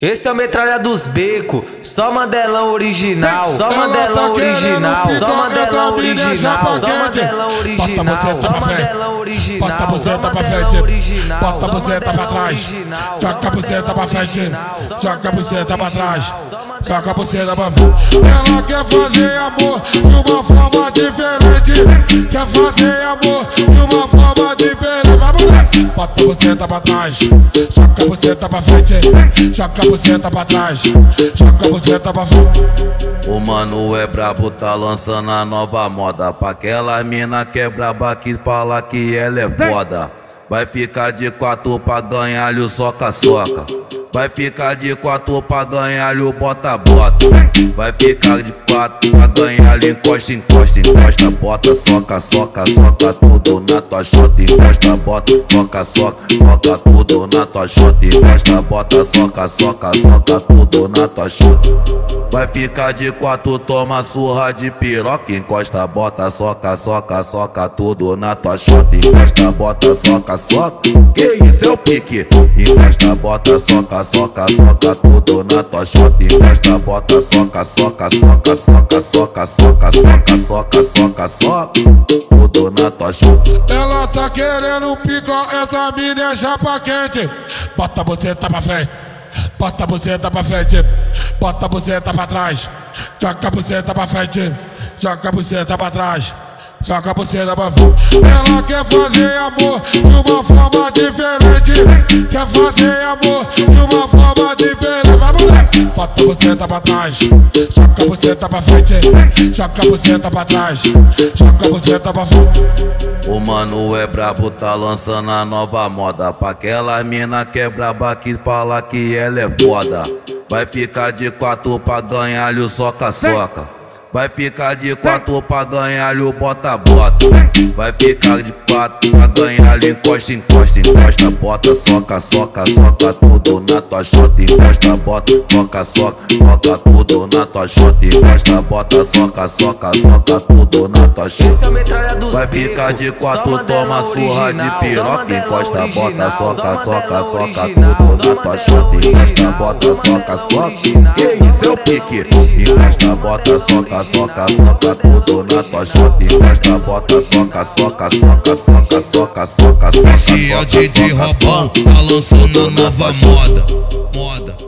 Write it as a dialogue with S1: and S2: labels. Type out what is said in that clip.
S1: Esse é o metralha dos becos, só mandelão original, só mandelão original, só mandelão original, só mandelão original, só mandelão original,
S2: bota a buceta pra frente, bota a buceta pra trás, joga a buceta pra frente, joga a buceta pra trás, joga a buceta pra frente. Ela quer fazer amor de uma forma diferente, quer fazer amor de uma forma diferente. Vamos bota a buceta pra trás, joga a buceta pra frente, joga a buceta pra trás, joga a buceta pra frente.
S3: O mano é brabo, tá lançando a nova moda. Pra aquela mina que é braba que fala que ela é foda. Vai ficar de quatro pra ganhar-lhe o soca-soca. Vai ficar de quatro pra ganhar-lhe o bota-bota. Vai ficar de quatro pra ganhar-lhe encosta, encosta, encosta, bota, soca, soca, soca tudo na tua chota, encosta, bota, soca, soca, soca tudo na tua chota, encosta, bota, soca, soca, soca tudo na tua chota. Vai ficar de quatro, toma surra de piroca, encosta, bota, soca, soca, soca tudo na tua chota, encosta, bota, soca, soca. Que isso é o pique? Encosta, bota, soca, soca, soca tudo na tua chota, encosta, bota, soca, soca, soca, soca, soca, soca, soca, soca, soca, soca tudo na tua chota.
S2: Ela tá querendo picar essa mina é chapa quente. Bota a buceta pra frente. Bota a buceta pra frente, bota a buceta pra trás, joga a buceta pra frente, joga a buceta pra trás, joga a buceta pra frente. Ela quer fazer amor de uma forma diferente, quer fazer amor de uma forma diferente. Vamos lá, bota a buceta pra trás, joga a buceta pra frente, joga a buceta pra trás, joga a buceta pra frente.
S3: O mano é brabo, tá lançando a nova moda. Pra aquela mina que é braba que fala que ela é foda. Vai ficar de quatro pra ganhar-lhe o soca-soca. Vai ficar de quatro pra ganhar-lhe o bota-bota. Vai ficar de quatro pra ganhar-lhe encosta, encosta, encosta, bota, soca, soca, soca tudo na tua chota, encosta, bota, soca, soca, soca tudo na tua chota, encosta, bota, soca, soca, soca tudo na tua
S1: é
S3: chota.
S1: dos
S3: Vai ficar de quatro, toma surra de piroca, encosta, bota, soca, soca, soca tudo na tua chota, encosta, bota, soca, soca. Que isso é o pique? Encosta, bota,
S1: mandelão
S3: soca, soca, soca tudo na tua chota, encosta, bota, soca, soca, soca, soca, soca, soca, soca,
S4: Esse é o
S3: soca,
S4: DJ Robão, tá lançando nova moda. Moda.